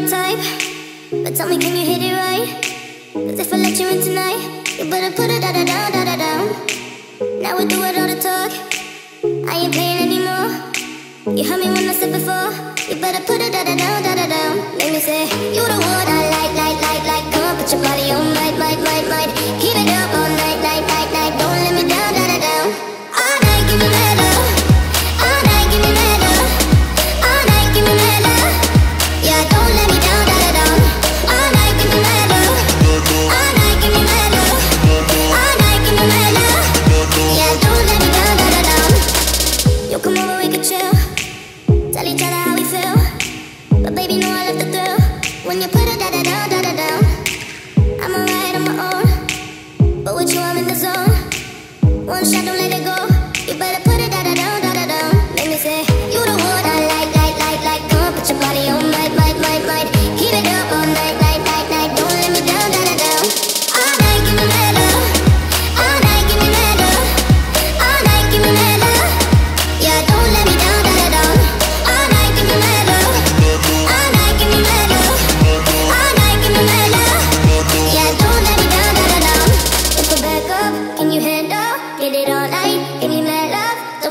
my type But tell me can you hit it right? Cause if I let you in tonight. You better put it da-da down, da-da down. Now we do it all the talk. I ain't playing anymore. You heard me when I said before. You better put it come over, we could chill. Tell each other how we feel. But baby, know I love the thrill. When you put it da da down, da down. I'm alright on my own. But with you, I'm in the zone. One shot,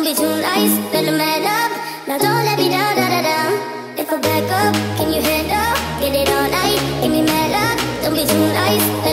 Don't be too nice, better man up. Now don't let me down, da da down. If I back up, can you handle? Get it all night, give me mad luck. Don't be too nice.